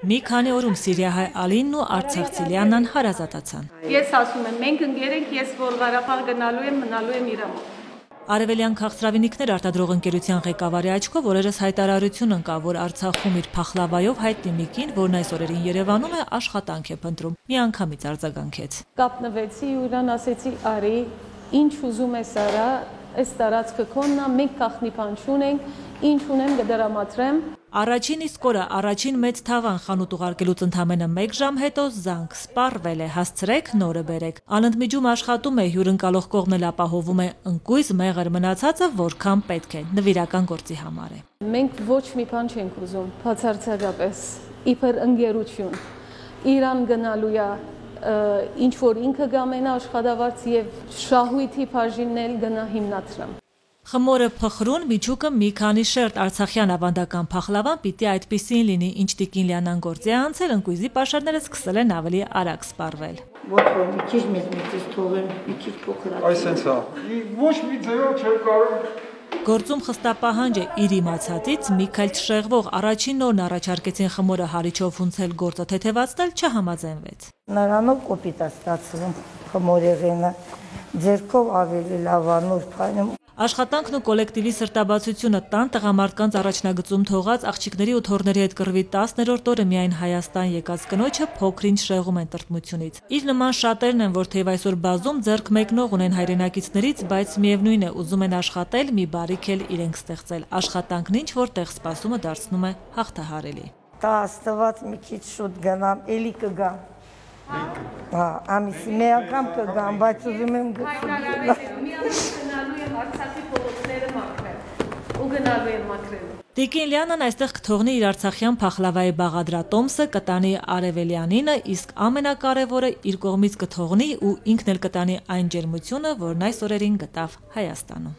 Մի քանի օրում Սիրիահայ Ալինն ու Արցախցի Լիանան հարազատացան։ Ես ասում եմ, մենք ընկեր ենք, ես որ Ղարաբաղ գնալու եմ, մնալու եմ իր մոտ։ Արևելյան քաղցրավինիքներ արտադրող ընկերության ղեկավարի աչքով օրերս հայտարարություն ընկա, որ Արցախում իր փախլավայով հայտնի մի կին, որն այս օրերին Երևանում է, աշխատանք է փնտրում։ Միանգամից արձագանքեց։ Կապնվեցի ու իրան ասեցի՝ «Արի, ինչ ուզում ես արա, այս տարածքը քոնն է, մենք կախնի բան չունենք, ինչ ունեմ կդրամատրեմ»։ Առաջին իսկ օրը առաջին մեծ թավան խանութ ուղարկելուց ընդամենը 1 ժամ հետո զանգ սպառվել է, հասցրեք նորը բերեք։ Անընդմիջում աշխատում է, հյուրընկալող կողմն էլ ապահովում է ընկույզ մեղր մնացածը, որքան պետք է, նվիրական գործի համար է։ Մենք ոչ մի բան չենք ուզում, բացարձակապես, իբր ընկերություն։ Իրան գնալու է ինչ որ ինքը գամենա աշխատավարձ եւ շահույթի բաժինն էլ գնա հիմնադրամ։ Խմորը փխրուն, միջուկը մի քանի շերտ Արցախյան ավանդական փախլավան պիտի այդպեսին լինի, ինչ տիկին Լիանան գործի անցել, ընկույզի պաշարները սկսել են ավելի արագ սպառվել։ Ոչ որ մի քիչ մեզ մեծից թողեն, մի քիչ փոքր։ Այսենց հա։ Ոչ մի ձևով չէր կարող Գործում խստապահանջ է իր իմացածից Միքայել Չշեղվող առաջին նորն առաջարկեցին խմորը հարիչով հունցել գործը թեթևացնել չհամաձայնվեց։ Նրանով կոպիտ է ստացվում խմորեղենը, ձերքով ավելի լավ անոր փայնում Աշխատանքն ու կոլեկտիվի սրտաբացությունը տան տղամարդկանց առաջնագծում թողած աղջիկների ու թորների հետ կռվի 10-րդ օրը միայն Հայաստան եկած կնոջը փոքրինչ շեղում են տրտմությունից։ Իր նման շատերն են, որ թեև այսօր բազում ձեռք մեկնող ունեն հայրենակիցներից, բայց միևնույն է, ուզում են աշխատել, մի բարիք էլ իրենք ստեղծել։ Աշխատանքն ինչ որտեղ սպասումը դարձնում է հաղթահարելի։ Տա աստված մի քիչ շուտ գնամ, էլի կգամ։ Հա, ամիսի մի անգամ կգամ, բայց ուզում եմ գցել Արցախի փողոցները մաքրել ու գնալու եմ մաքրելու։ Տիկին Լիանան այստեղ կթողնի իր Արցախյան փախլավայի բաղադրատոմսը, կտանի Արևելյանինը, իսկ ամենակարևորը իր կողմից կթողնի ու ինքն էլ կտանի այն ջերմությունը, որն այս օրերին գտավ Հայաստանում։